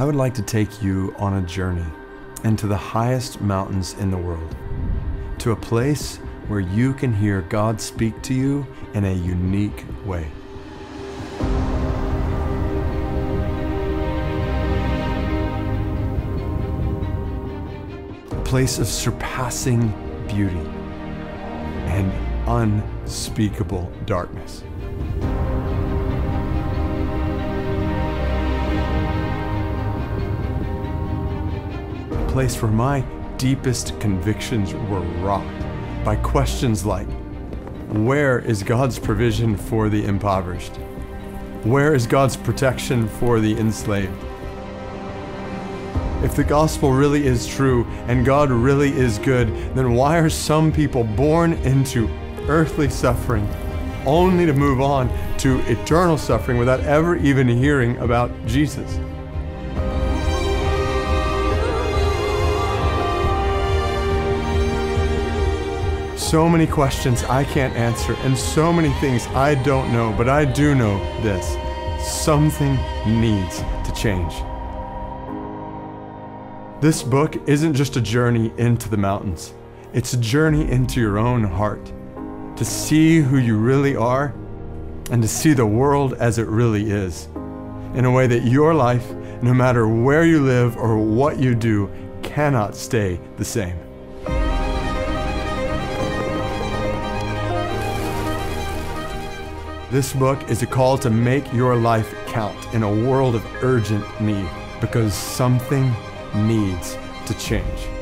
I would like to take you on a journey into the highest mountains in the world, to a place where you can hear God speak to you in a unique way. A place of surpassing beauty and unspeakable darkness. Place where my deepest convictions were rocked by questions like Where is God's provision for the impoverished? Where is God's protection for the enslaved? If the gospel really is true and God really is good, then why are some people born into earthly suffering only to move on to eternal suffering without ever even hearing about Jesus? So many questions I can't answer, and so many things I don't know, but I do know this something needs to change. This book isn't just a journey into the mountains, it's a journey into your own heart to see who you really are and to see the world as it really is in a way that your life, no matter where you live or what you do, cannot stay the same. This book is a call to make your life count in a world of urgent need because something needs to change.